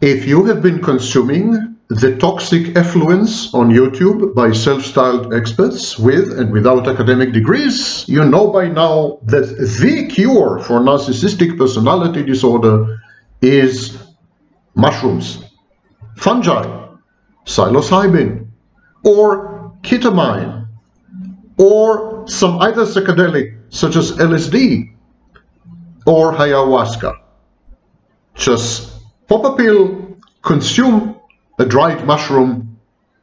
If you have been consuming the toxic effluence on YouTube by self-styled experts with and without academic degrees, you know by now that the cure for narcissistic personality disorder is mushrooms, fungi, psilocybin, or ketamine, or some either psychedelic such as LSD or ayahuasca. Just pop a pill, consume a dried mushroom,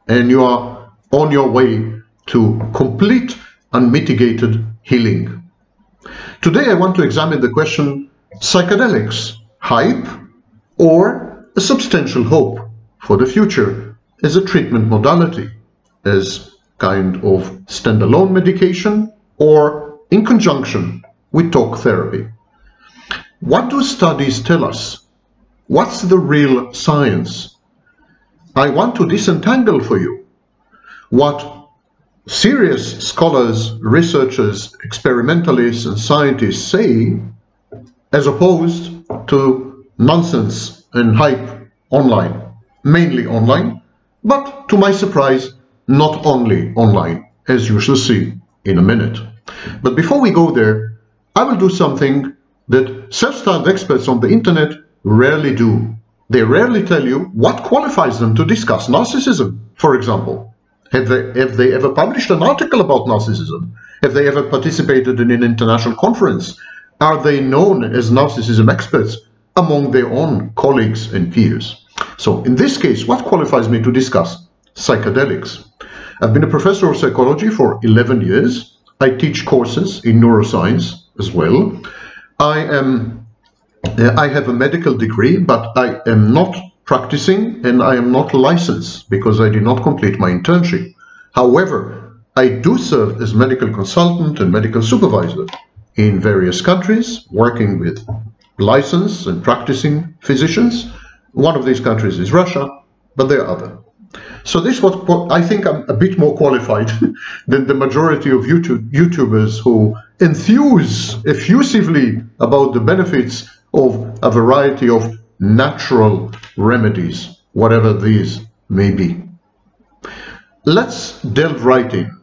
and you are on your way to complete unmitigated healing. Today I want to examine the question psychedelics, hype or a substantial hope for the future as a treatment modality, as kind of standalone medication or in conjunction with talk therapy. What do studies tell us? What's the real science? I want to disentangle for you what serious scholars, researchers, experimentalists, and scientists say as opposed to nonsense and hype online, mainly online, but to my surprise, not only online, as you shall see in a minute. But before we go there, I will do something that self-styled experts on the internet rarely do. They rarely tell you what qualifies them to discuss narcissism, for example. Have they, have they ever published an article about narcissism? Have they ever participated in an international conference? Are they known as narcissism experts among their own colleagues and peers? So in this case, what qualifies me to discuss? Psychedelics. I've been a professor of psychology for 11 years. I teach courses in neuroscience as well. I am Uh, I have a medical degree, but I am not practicing and I am not licensed because I did not complete my internship. However, I do serve as medical consultant and medical supervisor in various countries, working with licensed and practicing physicians. One of these countries is Russia, but there are other. So this what I think I'm a bit more qualified than the majority of YouTube, YouTubers who enthuse effusively about the benefits of a variety of natural remedies, whatever these may be. Let's delve right in.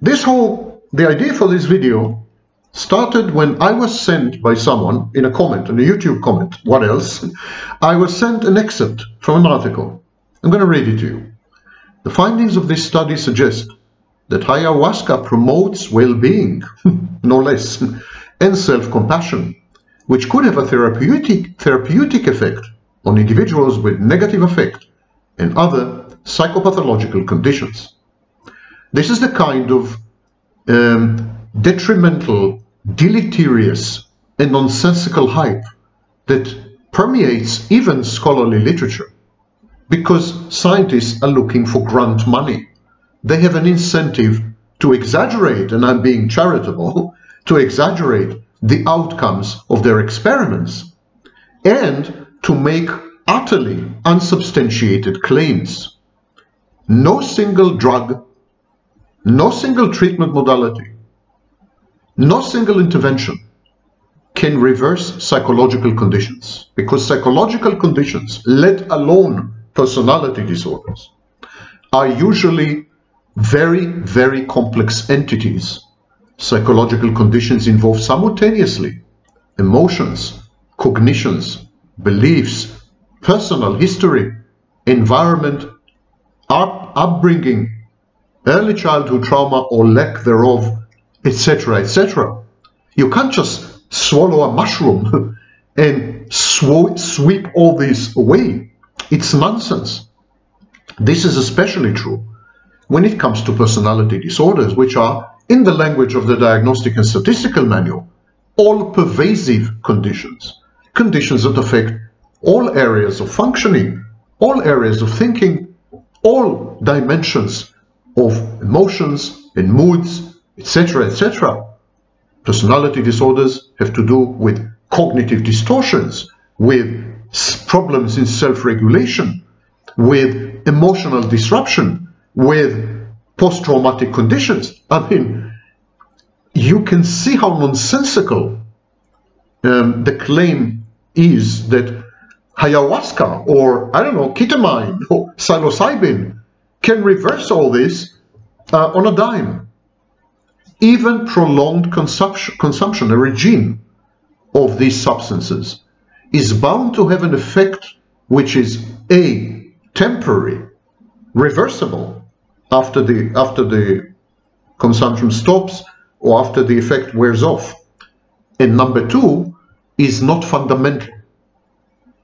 This whole, the idea for this video started when I was sent by someone in a comment, in a YouTube comment, what else? I was sent an excerpt from an article. I'm going to read it to you. The findings of this study suggest that ayahuasca promotes well-being, no less, and self-compassion, which could have a therapeutic, therapeutic effect on individuals with negative affect and other psychopathological conditions. This is the kind of um, detrimental, deleterious, and nonsensical hype that permeates even scholarly literature because scientists are looking for grant money. They have an incentive to exaggerate, and I'm being charitable, to exaggerate the outcomes of their experiments and to make utterly unsubstantiated claims. No single drug, no single treatment modality, no single intervention can reverse psychological conditions because psychological conditions, let alone personality disorders, are usually very, very complex entities Psychological conditions involve simultaneously emotions, cognitions, beliefs, personal history, environment, up, upbringing, early childhood trauma or lack thereof, etc., etc. You can't just swallow a mushroom and sw sweep all this away. It's nonsense. This is especially true when it comes to personality disorders, which are in the language of the Diagnostic and Statistical Manual, all pervasive conditions, conditions that affect all areas of functioning, all areas of thinking, all dimensions of emotions and moods, etc., etc. Personality disorders have to do with cognitive distortions, with problems in self-regulation, with emotional disruption, with post-traumatic conditions. I mean, you can see how nonsensical um, the claim is that ayahuasca or, I don't know, ketamine or psilocybin can reverse all this uh, on a dime. Even prolonged consumption, consumption, a regime of these substances is bound to have an effect which is A, temporary, reversible after the, after the consumption stops or after the effect wears off. And number two is not fundamental.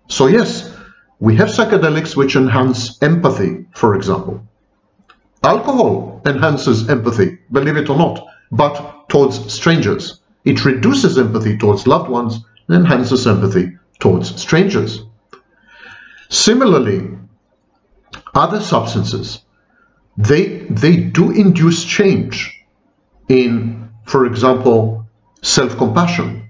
So yes, we have psychedelics which enhance empathy, for example. Alcohol enhances empathy, believe it or not, but towards strangers. It reduces empathy towards loved ones and enhances empathy towards strangers. Similarly, other substances, they, they do induce change in, for example, self-compassion,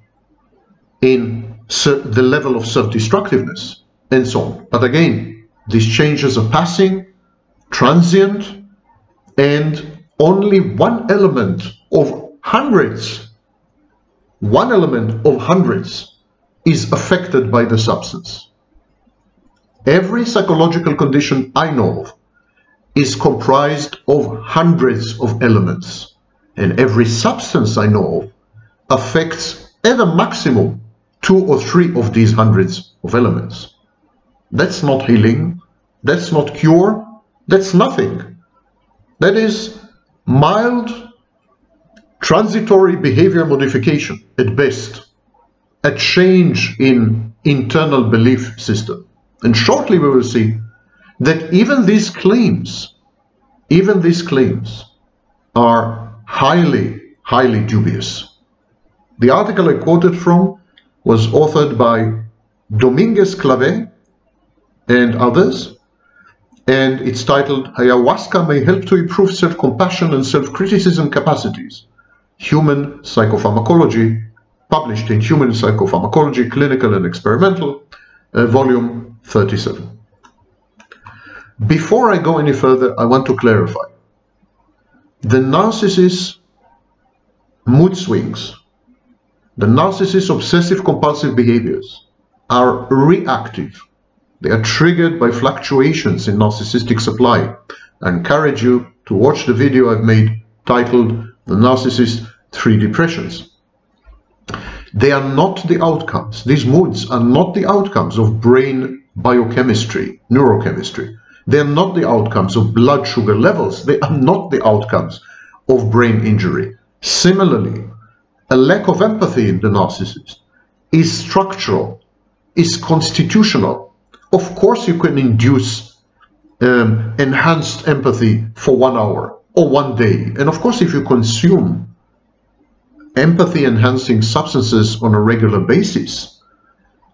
in the level of self-destructiveness, and so on. But again, these changes are passing, transient, and only one element of hundreds, one element of hundreds is affected by the substance. Every psychological condition I know of is comprised of hundreds of elements, and every substance I know of affects at a maximum two or three of these hundreds of elements. That's not healing, that's not cure, that's nothing. That is mild transitory behavior modification at best, a change in internal belief system. And shortly we will see that even these claims, even these claims are highly, highly dubious. The article I quoted from was authored by Dominguez Clave and others, and it's titled Ayahuasca may help to improve self-compassion and self-criticism capacities. Human Psychopharmacology, published in Human Psychopharmacology, Clinical and Experimental, uh, volume 37. Before I go any further, I want to clarify. The narcissist's mood swings, the narcissist's obsessive compulsive behaviors are reactive. They are triggered by fluctuations in narcissistic supply. I encourage you to watch the video I've made titled The Narcissist Three Depressions. They are not the outcomes. These moods are not the outcomes of brain biochemistry, neurochemistry. They are not the outcomes of blood sugar levels. They are not the outcomes of brain injury. Similarly, a lack of empathy in the narcissist is structural, is constitutional. Of course, you can induce um, enhanced empathy for one hour or one day. And of course, if you consume empathy enhancing substances on a regular basis,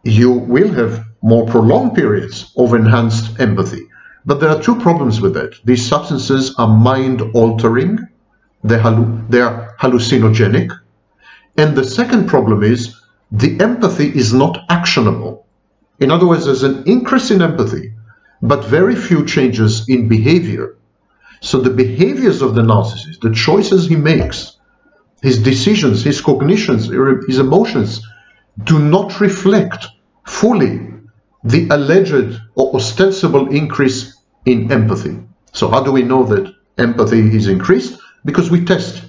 you will have more prolonged periods of enhanced empathy. But there are two problems with it. These substances are mind altering, they're, hallu they're hallucinogenic. And the second problem is the empathy is not actionable. In other words, there's an increase in empathy, but very few changes in behavior. So the behaviors of the narcissist, the choices he makes, his decisions, his cognitions, er, his emotions, do not reflect fully the alleged or ostensible increase in empathy. So how do we know that empathy is increased? Because we test.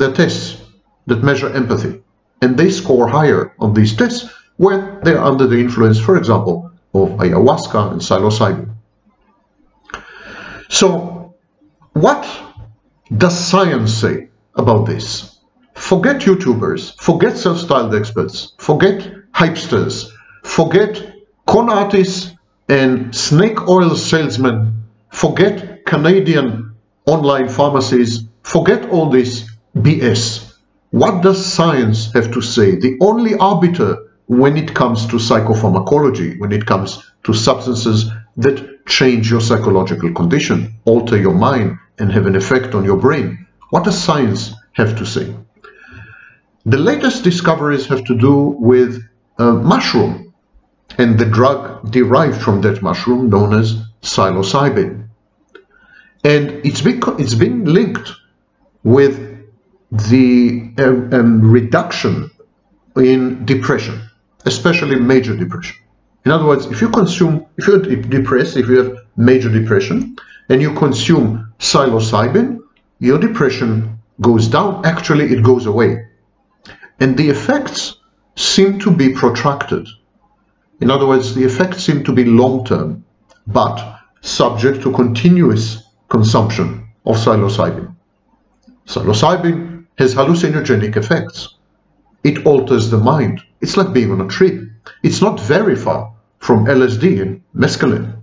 Are tests that measure empathy. And they score higher on these tests when they're under the influence, for example, of ayahuasca and psilocybin. So what does science say about this? Forget YouTubers, forget self-styled experts, forget hypesters, forget con artists and snake oil salesmen, forget Canadian online pharmacies, forget all this BS. What does science have to say? The only arbiter when it comes to psychopharmacology, when it comes to substances that change your psychological condition, alter your mind, and have an effect on your brain. What does science have to say? The latest discoveries have to do with uh, mushroom and the drug derived from that mushroom known as psilocybin. And it's been, it's been linked with the um, um, reduction in depression, especially major depression. In other words, if you consume, if you're depressed, if you have major depression, and you consume psilocybin, your depression goes down. Actually, it goes away. And the effects seem to be protracted. In other words, the effects seem to be long-term, but subject to continuous consumption of psilocybin. Psilocybin has hallucinogenic effects. It alters the mind. It's like being on a trip. It's not very far from LSD and mescaline.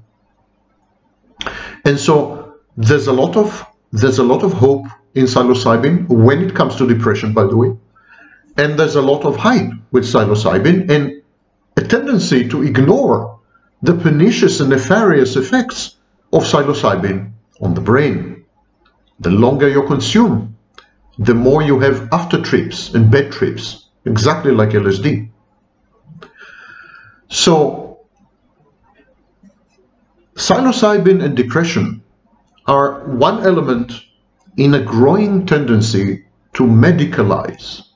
And so there's a lot of there's a lot of hope in psilocybin when it comes to depression, by the way. And there's a lot of hype with psilocybin and tendency to ignore the pernicious and nefarious effects of psilocybin on the brain. The longer you consume, the more you have after trips and bed trips, exactly like LSD. So, psilocybin and depression are one element in a growing tendency to medicalize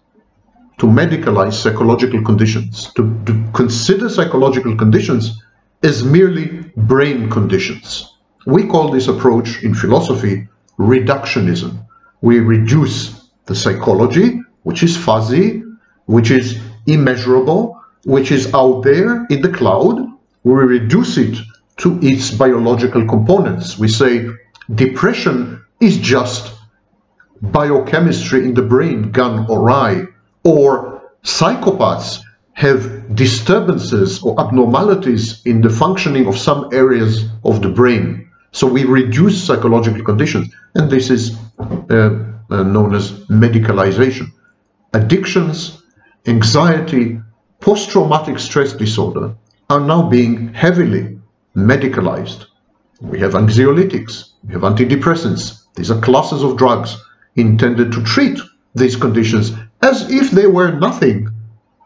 to medicalize psychological conditions, to, to consider psychological conditions as merely brain conditions. We call this approach in philosophy reductionism. We reduce the psychology, which is fuzzy, which is immeasurable, which is out there in the cloud, we reduce it to its biological components. We say depression is just biochemistry in the brain gone awry, or psychopaths have disturbances or abnormalities in the functioning of some areas of the brain. So we reduce psychological conditions, and this is uh, uh, known as medicalization. Addictions, anxiety, post-traumatic stress disorder are now being heavily medicalized. We have anxiolytics, we have antidepressants. These are classes of drugs intended to treat these conditions as if they were nothing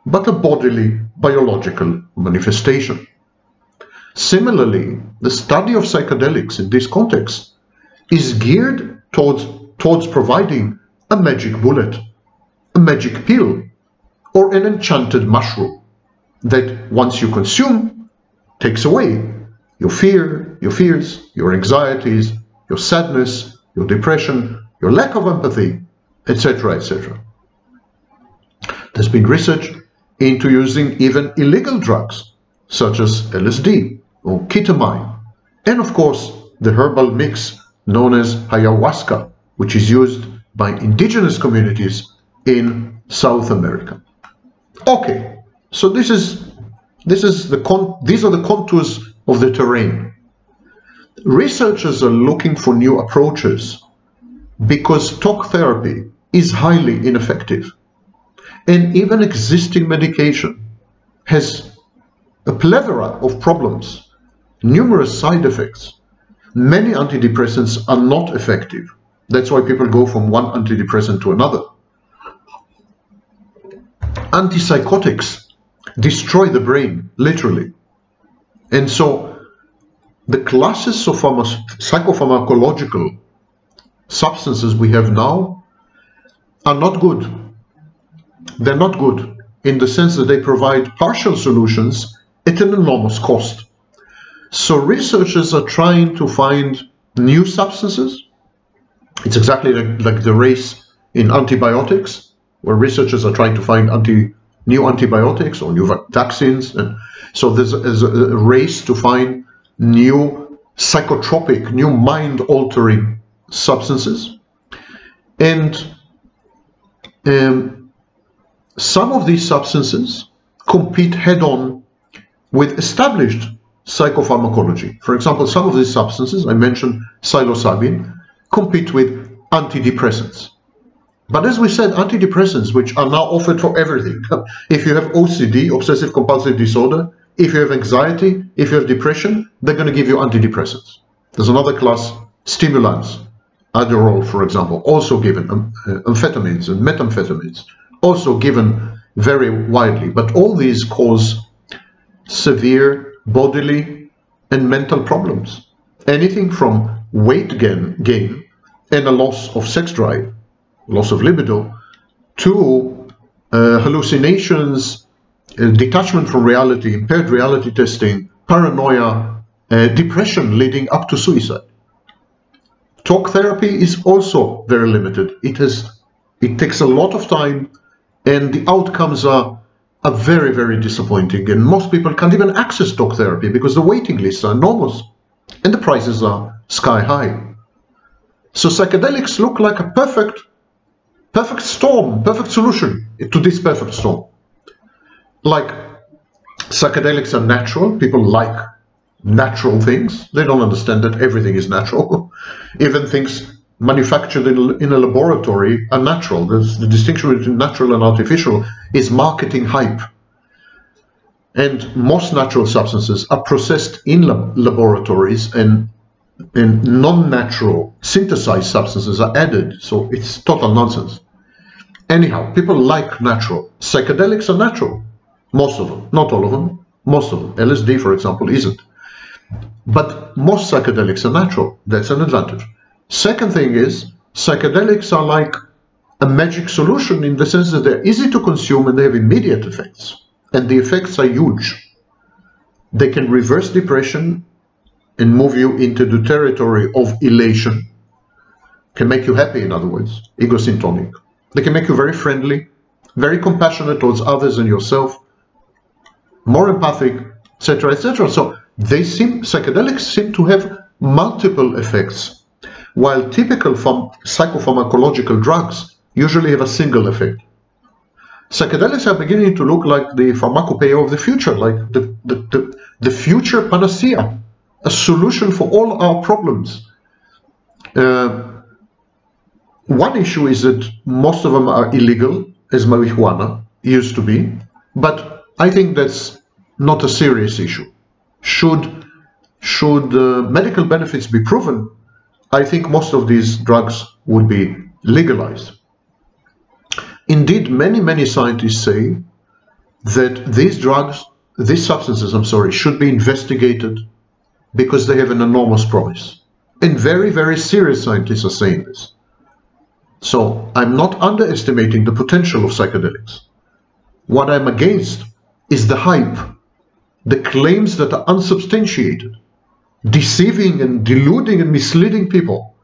but a bodily biological manifestation. Similarly, the study of psychedelics in this context is geared towards, towards providing a magic bullet, a magic pill, or an enchanted mushroom that once you consume takes away your fear, your fears, your anxieties, your sadness, your depression, your lack of empathy, etc., etc. There's been research into using even illegal drugs, such as LSD or ketamine, and of course the herbal mix known as ayahuasca, which is used by indigenous communities in South America. Okay, so this is this is the con these are the contours of the terrain. Researchers are looking for new approaches because talk therapy is highly ineffective. And even existing medication has a plethora of problems, numerous side effects. Many antidepressants are not effective. That's why people go from one antidepressant to another. Antipsychotics destroy the brain, literally. And so the classes of psychopharmacological substances we have now are not good. They're not good in the sense that they provide partial solutions at an enormous cost. So researchers are trying to find new substances. It's exactly like, like the race in antibiotics, where researchers are trying to find anti, new antibiotics or new vaccines. And so there's a, there's a race to find new psychotropic, new mind-altering substances. And um, some of these substances compete head-on with established psychopharmacology. For example, some of these substances, I mentioned psilocybin, compete with antidepressants. But as we said, antidepressants, which are now offered for everything, if you have OCD, obsessive compulsive disorder, if you have anxiety, if you have depression, they're going to give you antidepressants. There's another class, stimulants, Adderall, for example, also given, um, uh, amphetamines and methamphetamines, also given very widely. But all these cause severe bodily and mental problems. Anything from weight gain, gain and a loss of sex drive, loss of libido, to uh, hallucinations, uh, detachment from reality, impaired reality testing, paranoia, uh, depression leading up to suicide. Talk therapy is also very limited. It has, it takes a lot of time, and the outcomes are are very, very disappointing. And most people can't even access talk therapy because the waiting lists are enormous and the prices are sky high. So psychedelics look like a perfect, perfect storm, perfect solution to this perfect storm. Like psychedelics are natural, people like natural things. They don't understand that everything is natural. Even things manufactured in, in a laboratory are natural. There's the distinction between natural and artificial is marketing hype. And most natural substances are processed in lab laboratories and, and non-natural synthesized substances are added. So it's total nonsense. Anyhow, people like natural. Psychedelics are natural. Most of them. Not all of them. Most of them. LSD, for example, isn't. But most psychedelics are natural. That's an advantage. Second thing is, psychedelics are like a magic solution in the sense that they're easy to consume and they have immediate effects. And the effects are huge. They can reverse depression and move you into the territory of elation. Can make you happy, in other words, egosyntonic. They can make you very friendly, very compassionate towards others and yourself, more empathic, etc., etc. So they seem psychedelics seem to have multiple effects while typical psychopharmacological drugs usually have a single effect. Psychedelics are beginning to look like the pharmacopoeia of the future, like the, the, the, the future panacea, a solution for all our problems. Uh, one issue is that most of them are illegal, as marijuana used to be, but I think that's not a serious issue. Should, should uh, medical benefits be proven, I think most of these drugs would be legalized. Indeed, many, many scientists say that these drugs, these substances, I'm sorry, should be investigated because they have an enormous promise. And very, very serious scientists are saying this. So I'm not underestimating the potential of psychedelics. What I'm against is the hype, the claims that are unsubstantiated deceiving and deluding and misleading people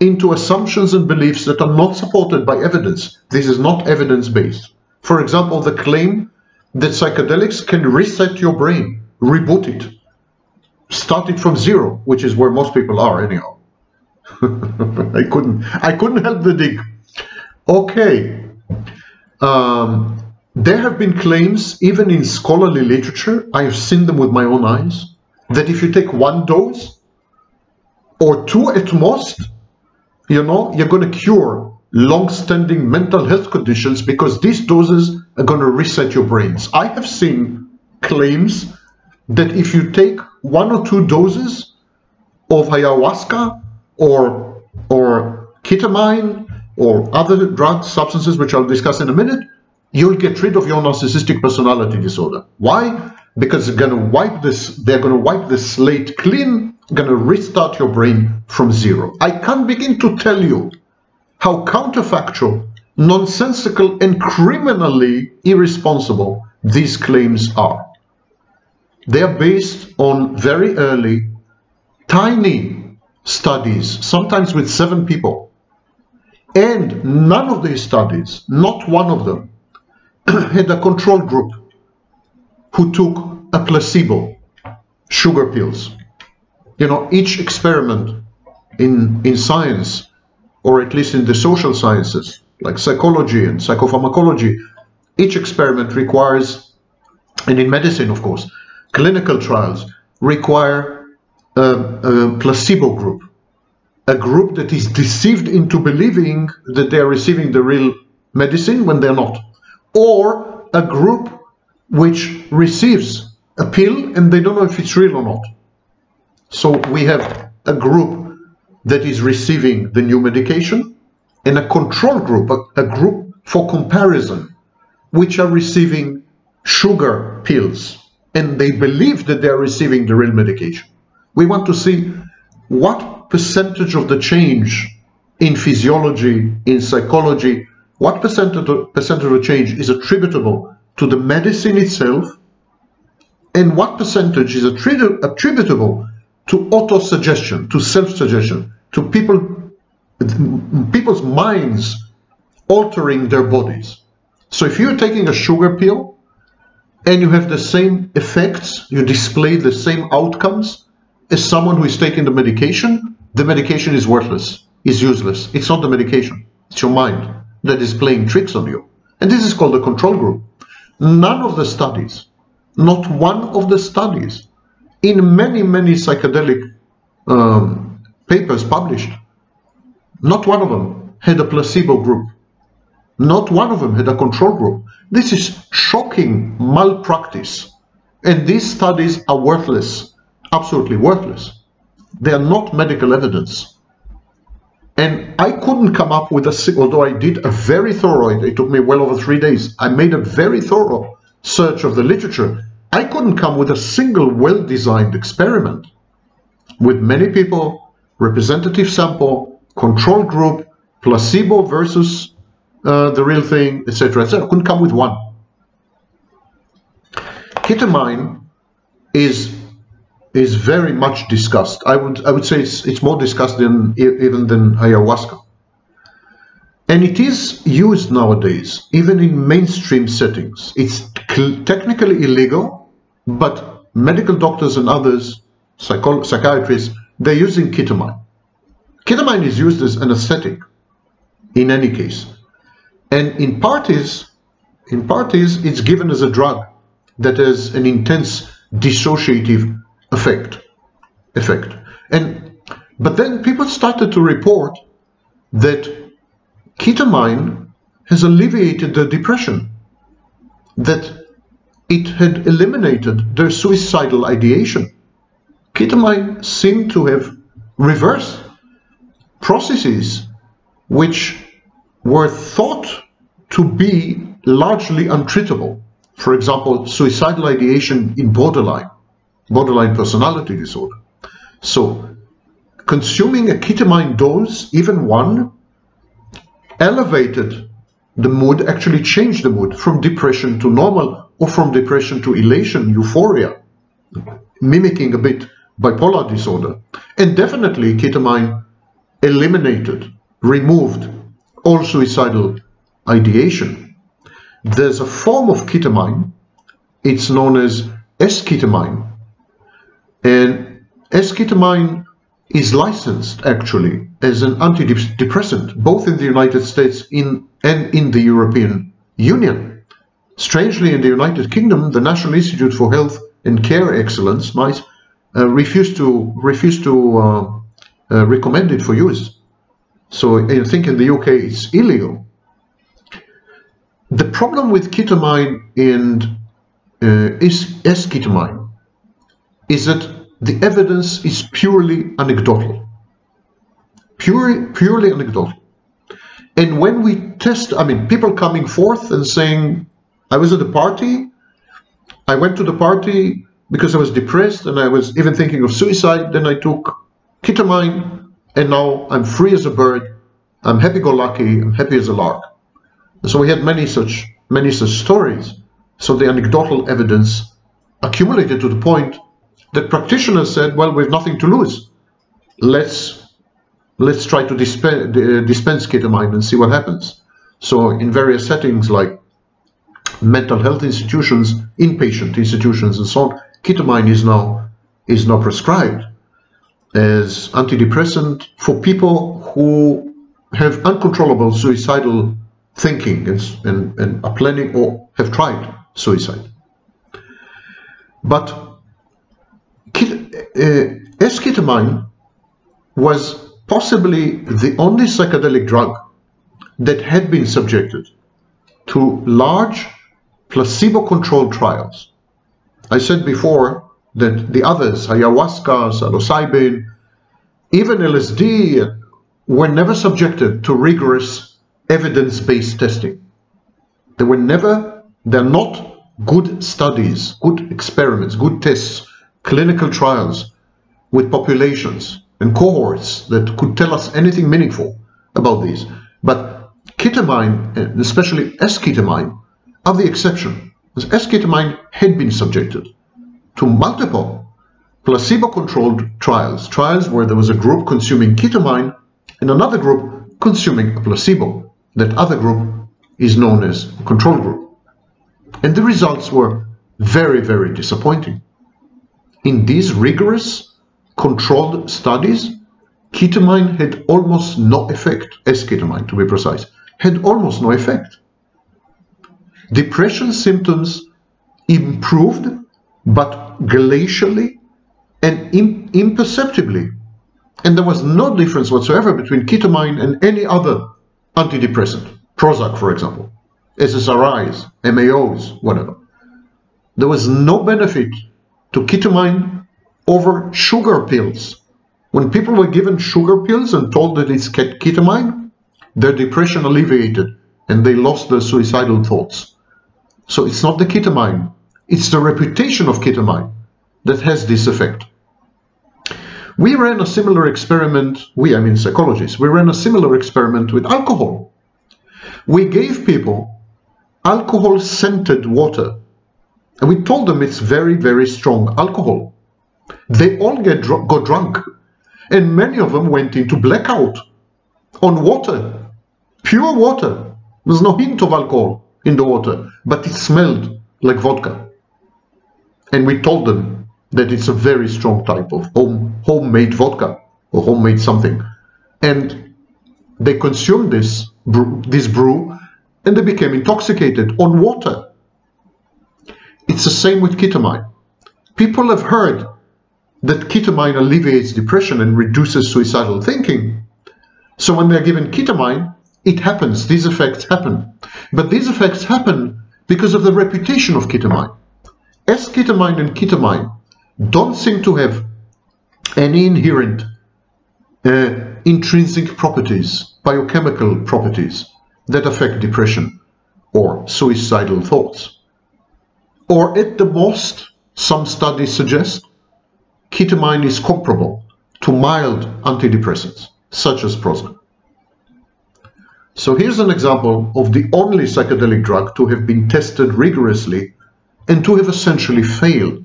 into assumptions and beliefs that are not supported by evidence. This is not evidence-based. For example, the claim that psychedelics can reset your brain, reboot it, start it from zero, which is where most people are anyhow. I couldn't, I couldn't help the dig. Okay. Um, there have been claims, even in scholarly literature, I have seen them with my own eyes, that if you take one dose or two at most, you know, you're going to cure long-standing mental health conditions because these doses are going to reset your brains. I have seen claims that if you take one or two doses of ayahuasca or or ketamine or other drug substances which I'll discuss in a minute, you'll get rid of your narcissistic personality disorder. Why? because they're going to wipe this they're going to wipe the slate clean going to restart your brain from zero i can't begin to tell you how counterfactual nonsensical and criminally irresponsible these claims are they are based on very early tiny studies sometimes with seven people and none of these studies not one of them had a control group who took a placebo, sugar pills. You know, each experiment in, in science, or at least in the social sciences, like psychology and psychopharmacology, each experiment requires, and in medicine, of course, clinical trials require a, a placebo group, a group that is deceived into believing that they are receiving the real medicine when they're not, or a group which receives a pill and they don't know if it's real or not. So we have a group that is receiving the new medication and a control group, a, a group for comparison, which are receiving sugar pills and they believe that they are receiving the real medication. We want to see what percentage of the change in physiology, in psychology, what percentage of, percentage of change is attributable to the medicine itself and what percentage is attribu attributable to autosuggestion, to self-suggestion, to people, people's minds altering their bodies. So if you're taking a sugar pill and you have the same effects, you display the same outcomes as someone who is taking the medication, the medication is worthless, is useless. It's not the medication, it's your mind that is playing tricks on you. And this is called the control group. None of the studies, not one of the studies, in many, many psychedelic um, papers published, not one of them had a placebo group. Not one of them had a control group. This is shocking malpractice. And these studies are worthless, absolutely worthless. They are not medical evidence. And I couldn't come up with a, although I did a very thorough, it took me well over three days, I made a very thorough search of the literature. I couldn't come with a single well-designed experiment with many people, representative sample, control group, placebo versus uh, the real thing, etc., etc. I couldn't come with one. Ketamine is is very much discussed. I would I would say it's it's more discussed than even than ayahuasca. And it is used nowadays, even in mainstream settings. It's technically illegal, but medical doctors and others, psychiatrists, they're using ketamine. Ketamine is used as anesthetic in any case. And in parties, in parties, it's given as a drug that has an intense dissociative effect. Effect. And but then people started to report that ketamine has alleviated their depression, that it had eliminated their suicidal ideation. Ketamine seemed to have reversed processes which were thought to be largely untreatable. For example, suicidal ideation in borderline, borderline personality disorder. So, consuming a ketamine dose, even one, elevated the mood, actually changed the mood from depression to normal or from depression to elation, euphoria, mimicking a bit bipolar disorder. And definitely ketamine eliminated, removed all suicidal ideation. There's a form of ketamine, it's known as esketamine, and esketamine is licensed actually as an antidepressant both in the United States in, and in the European Union. Strangely, in the United Kingdom, the National Institute for Health and Care Excellence might uh, refuse to refuse to uh, uh, recommend it for use. So I think in the UK it's illegal. The problem with ketamine and uh, is esketamine is that the evidence is purely anecdotal. Purely, purely anecdotal. And when we test, I mean, people coming forth and saying, I was at a party, I went to the party because I was depressed and I was even thinking of suicide, then I took ketamine and now I'm free as a bird, I'm happy-go-lucky, I'm happy as a lark. So we had many such, many such stories. So the anecdotal evidence accumulated to the point that practitioners said, well, we have nothing to lose. Let's, let's try to dispense, dispense ketamine and see what happens. So in various settings like mental health institutions, inpatient institutions and so on, ketamine is now, is now prescribed as antidepressant for people who have uncontrollable suicidal thinking and, and, and are planning or have tried suicide. But uh, esketamine was possibly the only psychedelic drug that had been subjected to large placebo-controlled trials. I said before that the others, ayahuasca, psilocybin, even LSD, were never subjected to rigorous evidence-based testing. They were never, they're not good studies, good experiments, good tests clinical trials with populations and cohorts that could tell us anything meaningful about these. But ketamine, and especially esketamine, are the exception. As esketamine had been subjected to multiple placebo-controlled trials, trials where there was a group consuming ketamine and another group consuming a placebo. That other group is known as a control group. And the results were very, very disappointing. In these rigorous controlled studies, ketamine had almost no effect, esketamine to be precise, had almost no effect. Depression symptoms improved, but glacially and imperceptibly. And there was no difference whatsoever between ketamine and any other antidepressant, Prozac, for example, SSRIs, MAOs, whatever. There was no benefit to ketamine over sugar pills. When people were given sugar pills and told that it's ketamine, their depression alleviated and they lost their suicidal thoughts. So it's not the ketamine, it's the reputation of ketamine that has this effect. We ran a similar experiment, we, I mean psychologists, we ran a similar experiment with alcohol. We gave people alcohol-scented water, and we told them it's very, very strong alcohol. They all get dr got drunk, and many of them went into blackout on water, pure water. There's no hint of alcohol in the water, but it smelled like vodka. And we told them that it's a very strong type of home, homemade vodka or homemade something. And they consumed this brew, this brew and they became intoxicated on water. It's the same with ketamine. People have heard that ketamine alleviates depression and reduces suicidal thinking. So when they're given ketamine, it happens, these effects happen. But these effects happen because of the reputation of ketamine. S-ketamine and ketamine don't seem to have any inherent uh, intrinsic properties, biochemical properties that affect depression or suicidal thoughts. Or at the most, some studies suggest ketamine is comparable to mild antidepressants, such as Prozac. So here's an example of the only psychedelic drug to have been tested rigorously and to have essentially failed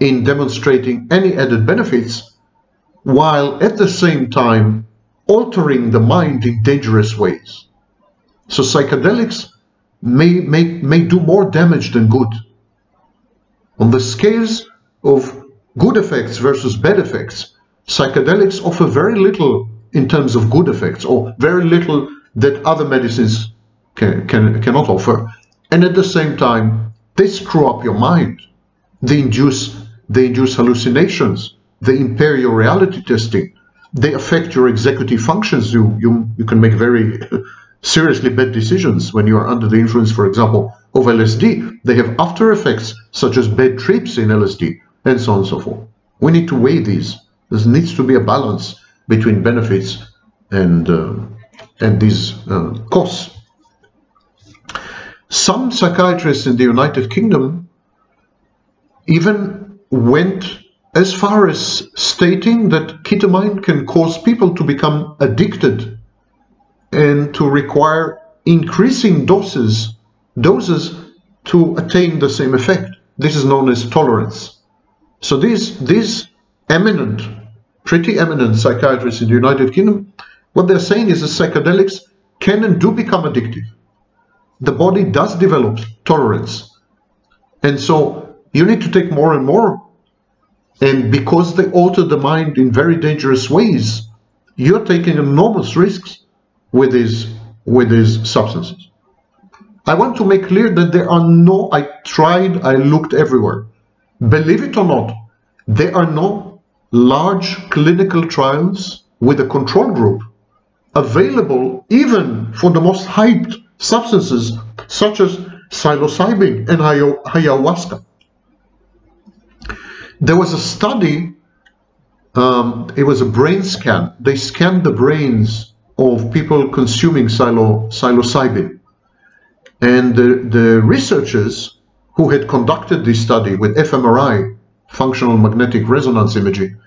in demonstrating any added benefits, while at the same time altering the mind in dangerous ways. So psychedelics may, may, may do more damage than good. On the scales of good effects versus bad effects, psychedelics offer very little in terms of good effects, or very little that other medicines can, can, cannot offer. And at the same time, they screw up your mind. They induce, they induce hallucinations. They impair your reality testing. They affect your executive functions. You, you, you can make very seriously bad decisions when you are under the influence, for example, of LSD. They have after effects such as bad trips in LSD and so on and so forth. We need to weigh these. There needs to be a balance between benefits and, uh, and these uh, costs. Some psychiatrists in the United Kingdom even went as far as stating that ketamine can cause people to become addicted to require increasing doses doses to attain the same effect. This is known as tolerance. So these, these eminent, pretty eminent psychiatrists in the United Kingdom, what they're saying is that psychedelics can and do become addictive. The body does develop tolerance. And so you need to take more and more. And because they alter the mind in very dangerous ways, you're taking enormous risks with these, with these substances. I want to make clear that there are no, I tried, I looked everywhere. Believe it or not, there are no large clinical trials with a control group available even for the most hyped substances such as psilocybin and ayahuasca. There was a study, um, it was a brain scan. They scanned the brains of people consuming psilo, psilocybin. And the, the researchers who had conducted this study with fMRI, functional magnetic resonance imaging,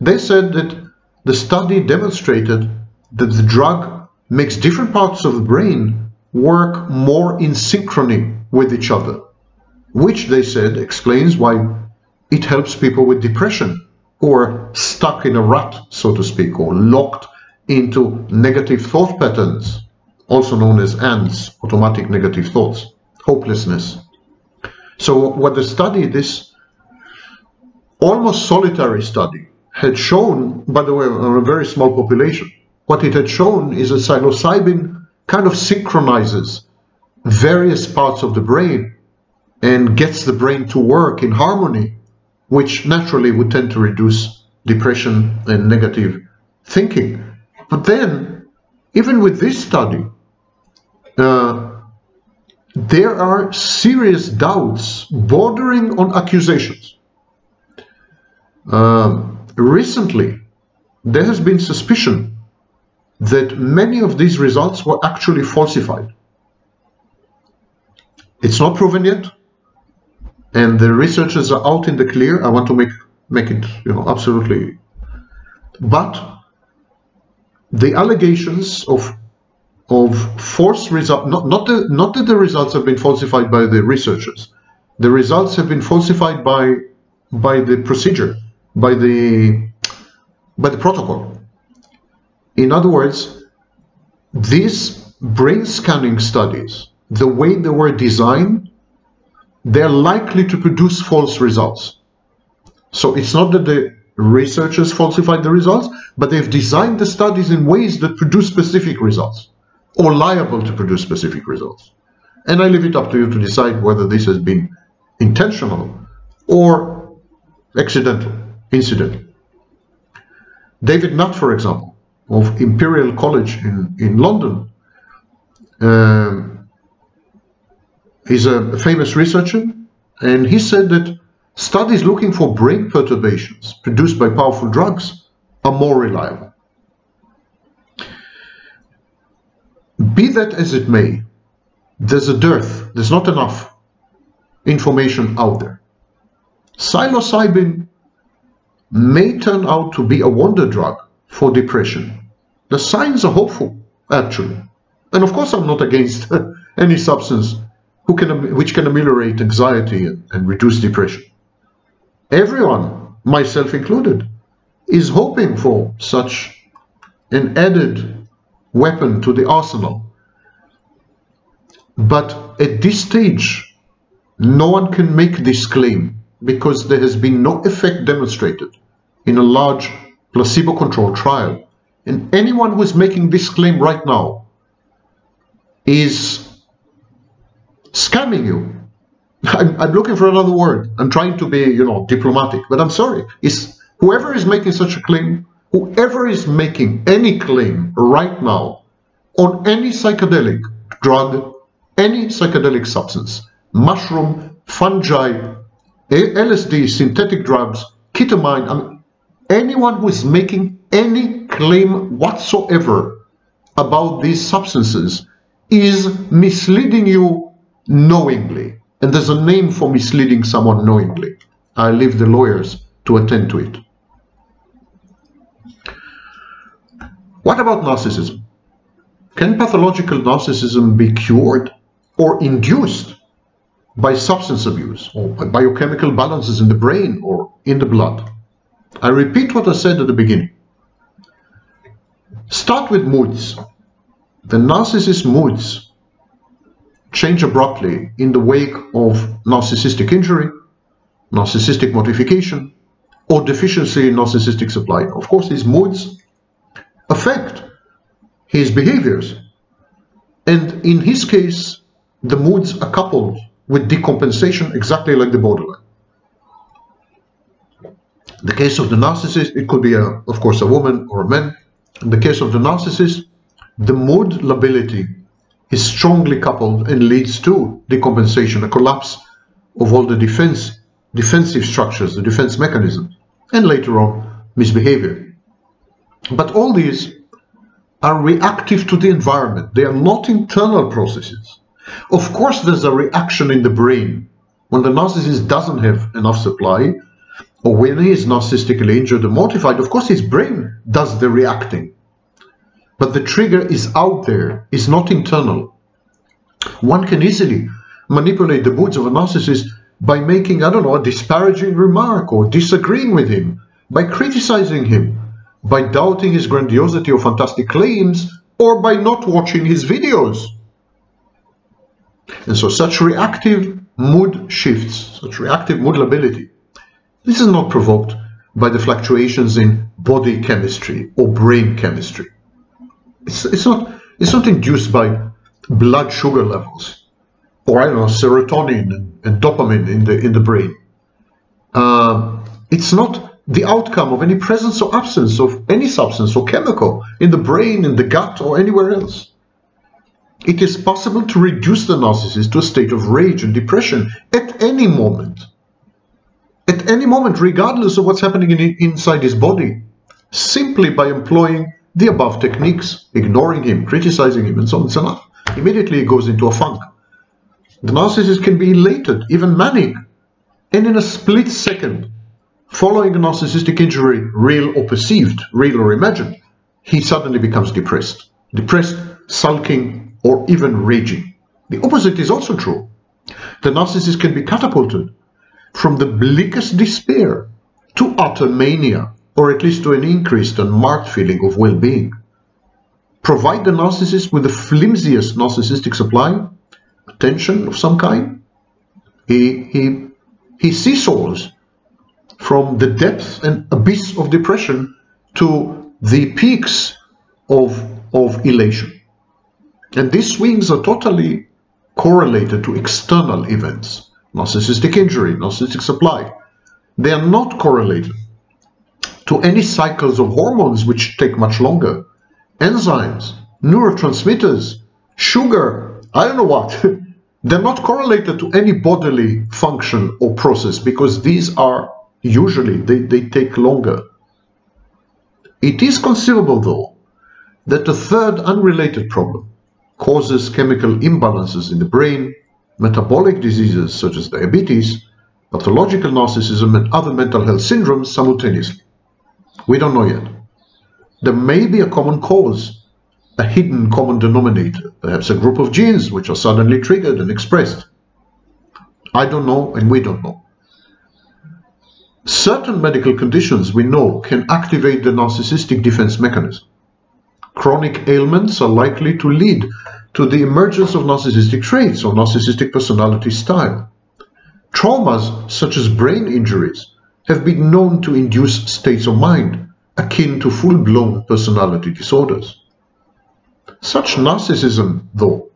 they said that the study demonstrated that the drug makes different parts of the brain work more in synchrony with each other. which they said explains why it helps people with depression who are stuck in a rut, so to speak, or locked into negative thought patterns, also known as ANTS, automatic negative thoughts, hopelessness. So what the study, this almost solitary study, had shown, by the way, on a very small population, what it had shown is that psilocybin kind of synchronizes various parts of the brain and gets the brain to work in harmony, which naturally would tend to reduce depression and negative thinking. But then, even with this study, uh, there are serious doubts bordering on accusations. Um, recently, there has been suspicion that many of these results were actually falsified. It's not proven yet, and the researchers are out in the clear. I want to make make it you know absolutely, but the allegations of of false result not not the, not that the results have been falsified by the researchers. The results have been falsified by by the procedure by the by the protocol. In other words these brain scanning studies the way they were designed they're likely to produce false results. So it's not that the researchers falsified the results but they've designed the studies in ways that produce specific results or liable to produce specific results. And I leave it up to you to decide whether this has been intentional or accidental, incidental. David Nutt, for example, of Imperial College in, in London, um, he's a famous researcher, and he said that studies looking for brain perturbations produced by powerful drugs are more reliable. Be that as it may, there's a dearth, there's not enough information out there. Psilocybin may turn out to be a wonder drug for depression. The signs are hopeful, actually. And of course, I'm not against any substance who can, which can ameliorate anxiety and reduce depression. Everyone, myself included, is hoping for such an added weapon to the arsenal. But at this stage, no one can make this claim because there has been no effect demonstrated in a large placebo-controlled trial. And anyone who is making this claim right now is scamming you. I'm, I'm, looking for another word. I'm trying to be, you know, diplomatic, but I'm sorry. Is whoever is making such a claim whoever is making any claim right now on any psychedelic drug, any psychedelic substance, mushroom, fungi, LSD, synthetic drugs, ketamine, I mean, anyone who is making any claim whatsoever about these substances is misleading you knowingly. And there's a name for misleading someone knowingly. I leave the lawyers to attend to it. What about narcissism? Can pathological narcissism be cured or induced by substance abuse or by biochemical balances in the brain or in the blood? I repeat what I said at the beginning. Start with moods. The narcissist moods change abruptly in the wake of narcissistic injury, narcissistic mortification, or deficiency in narcissistic supply. Of course, his moods affect his behaviors. And in his case, the moods are coupled with decompensation exactly like the borderline. In the case of the narcissist, it could be, a, of course, a woman or a man. In the case of the narcissist, the mood lability is strongly coupled and leads to decompensation, a collapse of all the defense, defensive structures, the defense mechanisms, and later on, misbehavior. But all these are reactive to the environment. They are not internal processes. Of course, there's a reaction in the brain. When the narcissist doesn't have enough supply, or when he is narcissistically injured or mortified, of course his brain does the reacting. But the trigger is out there, is not internal. One can easily manipulate the moods of a narcissist by making, I don't know, a disparaging remark or disagreeing with him, by criticizing him, by doubting his grandiosity or fantastic claims, or by not watching his videos. And so such reactive mood shifts, such reactive mood lability, this is not provoked by the fluctuations in body chemistry or brain chemistry. It's, it's, not, it's not induced by blood sugar levels or I don't know, serotonin and, and dopamine in the, in the brain. Uh, it's not the outcome of any presence or absence of any substance or chemical in the brain, in the gut, or anywhere else. It is possible to reduce the narcissist to a state of rage and depression at any moment. At any moment, regardless of what's happening in, inside his body, simply by employing the above techniques, ignoring him, criticizing him, and so on. It's enough. Immediately he goes into a funk. The narcissist can be elated, even manic, and in a split second, following a narcissistic injury, real or perceived, real or imagined, he suddenly becomes depressed. Depressed, sulking, or even raging. The opposite is also true. The narcissist can be catapulted from the bleakest despair to utter mania, or at least to an increased and marked feeling of well-being. Provide the narcissist with the flimsiest narcissistic supply, attention of some kind, he, he, he seesaws from the depth and abyss of depression to the peaks of, of elation. And these swings are totally correlated to external events, narcissistic injury, narcissistic supply. They are not correlated to any cycles of hormones which take much longer, enzymes, neurotransmitters, sugar, I don't know what. They're not correlated to any bodily function or process because these are usually, they, they take longer. It is conceivable though that a third unrelated problem causes chemical imbalances in the brain, metabolic diseases such as diabetes, pathological narcissism and other mental health syndromes simultaneously. We don't know yet. There may be a common cause a hidden common denominator, perhaps a group of genes which are suddenly triggered and expressed. I don't know and we don't know. Certain medical conditions we know can activate the narcissistic defense mechanism. Chronic ailments are likely to lead to the emergence of narcissistic traits or narcissistic personality style. Traumas such as brain injuries have been known to induce states of mind akin to full-blown personality disorders. Such narcissism, though,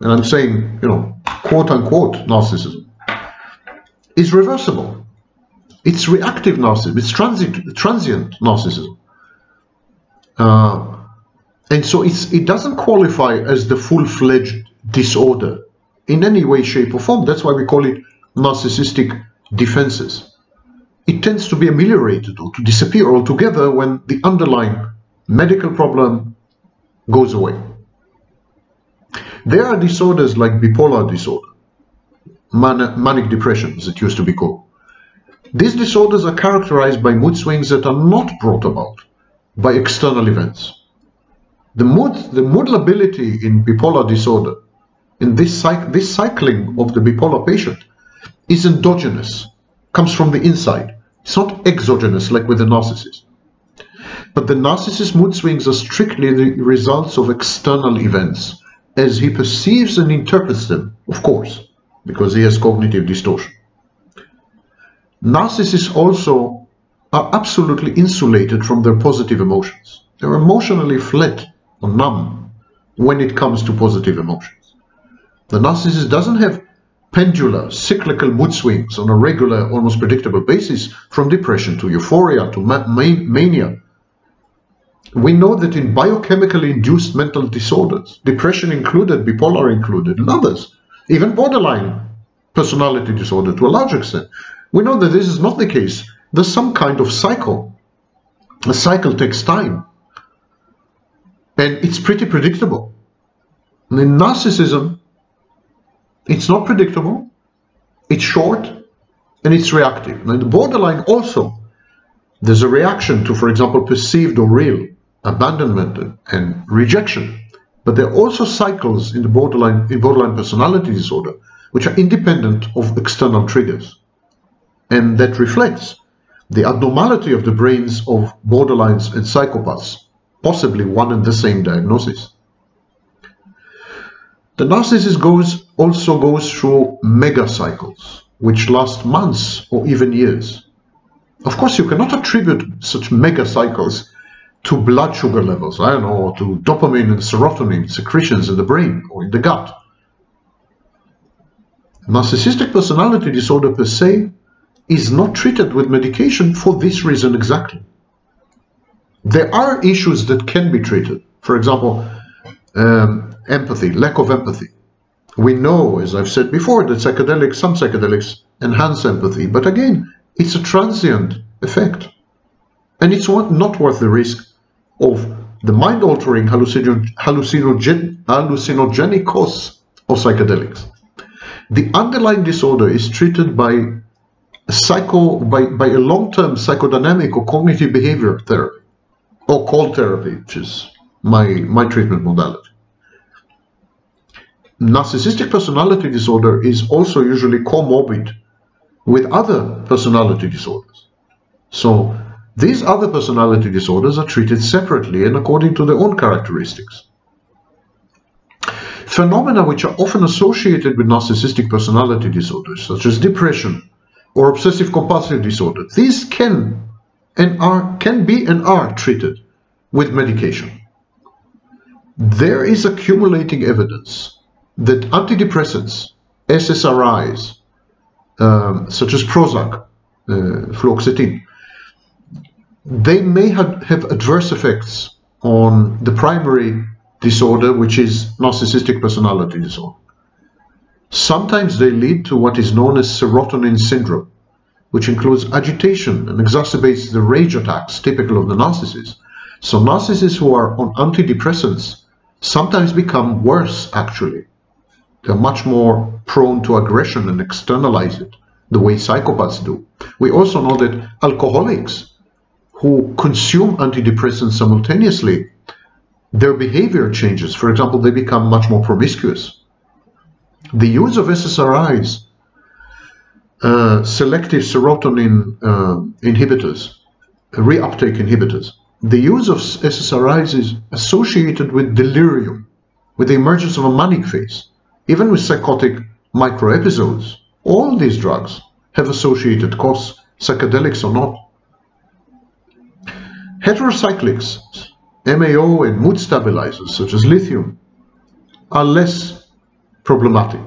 and I'm saying, you know, quote unquote narcissism, is reversible. It's reactive narcissism, it's transient, transient narcissism. Uh, and so it doesn't qualify as the full-fledged disorder in any way, shape, or form. That's why we call it narcissistic defenses. It tends to be ameliorated or to disappear altogether when the underlying medical problem goes away. There are disorders like bipolar disorder, man manic depression as it used to be called. These disorders are characterized by mood swings that are not brought about by external events. The mood, the mood lability in bipolar disorder, in this, this cycling of the bipolar patient, is endogenous, comes from the inside. It's not exogenous like with the narcissist. But the narcissist's mood swings are strictly the results of external events, as he perceives and interprets them, of course, because he has cognitive distortion. Narcissists also are absolutely insulated from their positive emotions. They're emotionally flat or numb when it comes to positive emotions. The narcissist doesn't have pendular, cyclical mood swings on a regular, almost predictable basis from depression to euphoria to ma mania we know that in biochemically induced mental disorders, depression included, bipolar included, and others, even borderline personality disorder to a large extent, we know that this is not the case. There's some kind of cycle. A cycle takes time. And it's pretty predictable. And in narcissism, it's not predictable, it's short, and it's reactive. Now in the borderline also, there's a reaction to, for example, perceived or real abandonment and rejection. But there are also cycles in the borderline in borderline personality disorder which are independent of external triggers. And that reflects the abnormality of the brains of borderlines and psychopaths, possibly one and the same diagnosis. The narcissist goes, also goes through mega cycles, which last months or even years. Of course, you cannot attribute such mega cycles to blood sugar levels, I don't know, or to dopamine and serotonin secretions in the brain or in the gut. Narcissistic personality disorder per se is not treated with medication for this reason exactly. There are issues that can be treated. For example, um, empathy, lack of empathy. We know, as I've said before, that psychedelics, some psychedelics enhance empathy, but again, it's a transient effect. And it's not worth the risk of the mind-altering hallucinogen, hallucinogen, hallucinogenic cause of psychedelics. The underlying disorder is treated by a psycho by, by a long-term psychodynamic or cognitive behavior therapy or cold therapy, which is my, my treatment modality. Narcissistic personality disorder is also usually comorbid with other personality disorders. So these other personality disorders are treated separately and according to their own characteristics. Phenomena which are often associated with narcissistic personality disorders, such as depression or obsessive compulsive disorder, these can and are can be and are treated with medication. There is accumulating evidence that antidepressants, SSRIs, um, such as Prozac, uh, fluoxetine, they may have, have adverse effects on the primary disorder, which is narcissistic personality disorder. Sometimes they lead to what is known as serotonin syndrome, which includes agitation and exacerbates the rage attacks typical of the narcissist. So narcissists who are on antidepressants sometimes become worse, actually. They're much more prone to aggression and externalize it, the way psychopaths do. We also know that alcoholics who consume antidepressants simultaneously, their behavior changes. For example, they become much more promiscuous. The use of SSRIs, uh, selective serotonin uh, inhibitors, reuptake inhibitors, the use of SSRIs is associated with delirium, with the emergence of a manic phase, even with psychotic microepisodes. All these drugs have associated costs, psychedelics or not. Heterocyclics, MAO and mood stabilizers such as lithium are less problematic.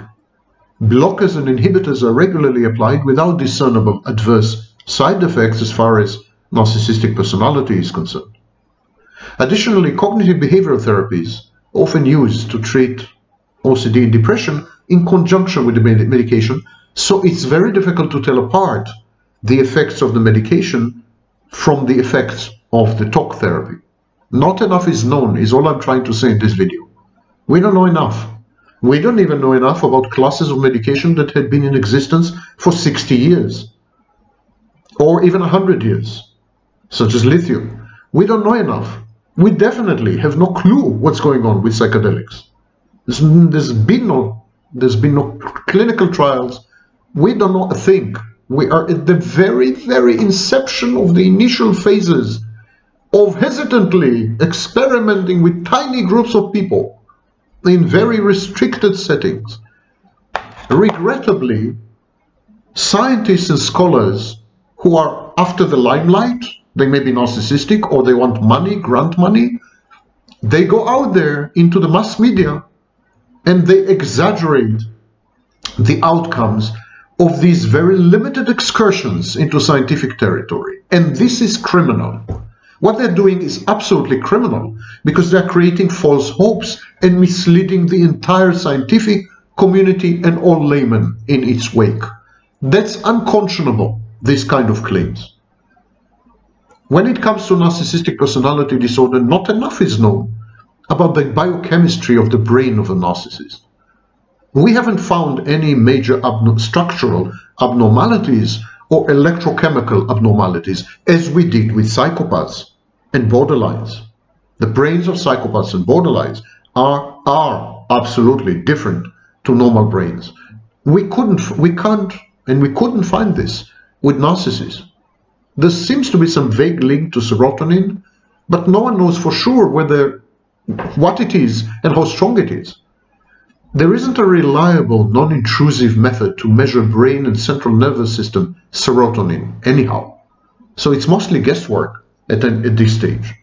Blockers and inhibitors are regularly applied without discernible adverse side effects as far as narcissistic personality is concerned. Additionally, cognitive behavioral therapies often used to treat OCD and depression in conjunction with the medication, so it's very difficult to tell apart the effects of the medication from the effects of the talk therapy. Not enough is known, is all I'm trying to say in this video. We don't know enough. We don't even know enough about classes of medication that had been in existence for 60 years or even 100 years, such as lithium. We don't know enough. We definitely have no clue what's going on with psychedelics. There's, there's been no there's been no clinical trials. We don't know a thing. We are at the very, very inception of the initial phases of hesitantly experimenting with tiny groups of people in very restricted settings. Regrettably, scientists and scholars who are after the limelight, they may be narcissistic or they want money, grant money, they go out there into the mass media and they exaggerate the outcomes of these very limited excursions into scientific territory. And this is criminal. What they're doing is absolutely criminal because they're creating false hopes and misleading the entire scientific community and all laymen in its wake. That's unconscionable, this kind of claims. When it comes to narcissistic personality disorder, not enough is known about the biochemistry of the brain of a narcissist. We haven't found any major structural abnormalities or electrochemical abnormalities as we did with psychopaths and borderlines. The brains of psychopaths and borderlines are, are absolutely different to normal brains. we couldn't, we can't, and we couldn't find this with narcissists. There seems to be some vague link to serotonin, but no one knows for sure whether what it is and how strong it is. There isn't a reliable, non-intrusive method to measure brain and central nervous system serotonin, anyhow. So it's mostly guesswork at, at this stage.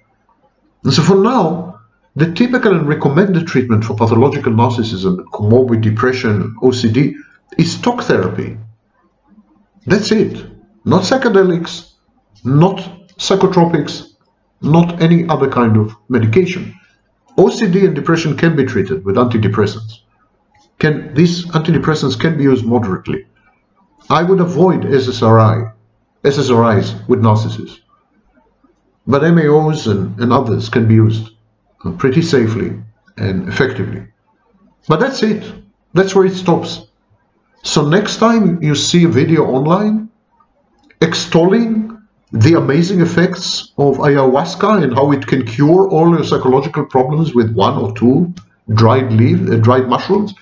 And so for now, the typical and recommended treatment for pathological narcissism, comorbid depression, OCD, is talk therapy. That's it. Not psychedelics, not psychotropics, not any other kind of medication. OCD and depression can be treated with antidepressants. Can, these antidepressants can be used moderately. I would avoid SSRI, SSRIs with narcissists. But MAOs and, and others can be used uh, pretty safely and effectively. But that's it. That's where it stops. So next time you see a video online extolling the amazing effects of ayahuasca and how it can cure all your psychological problems with one or two dried leaf, uh, dried mushrooms,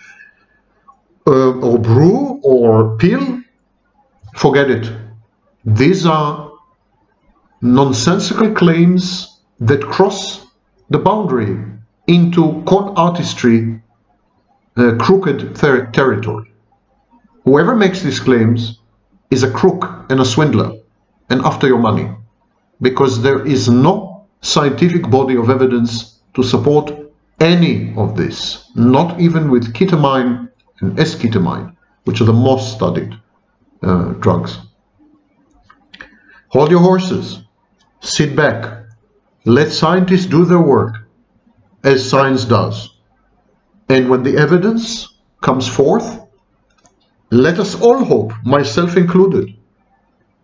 uh, or brew or pill, forget it. These are nonsensical claims that cross the boundary into con artistry, uh, crooked ter territory. Whoever makes these claims is a crook and a swindler and after your money because there is no scientific body of evidence to support any of this, not even with ketamine and esketamine, which are the most studied uh, drugs. Hold your horses, sit back, let scientists do their work as science does. And when the evidence comes forth, let us all hope, myself included,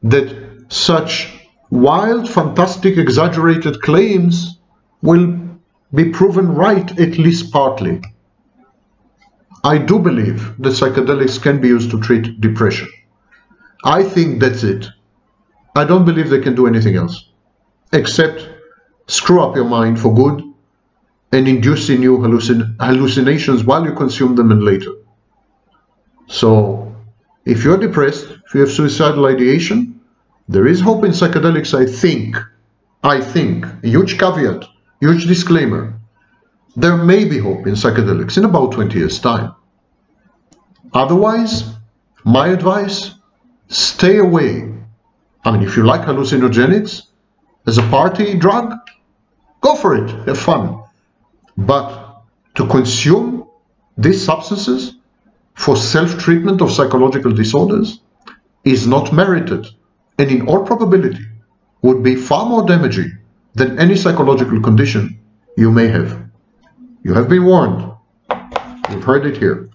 that such wild, fantastic, exaggerated claims will be proven right at least partly. I do believe that psychedelics can be used to treat depression. I think that's it. I don't believe they can do anything else except screw up your mind for good and induce in you hallucin hallucinations while you consume them and later. So, if you're depressed, if you have suicidal ideation, there is hope in psychedelics, I think. I think. Huge caveat, huge disclaimer. There may be hope in psychedelics in about 20 years' time. Otherwise, my advice, stay away. I mean, if you like hallucinogenics as a party drug, go for it, have fun. But to consume these substances for self-treatment of psychological disorders is not merited and in all probability would be far more damaging than any psychological condition you may have. You have been warned. You've heard it here.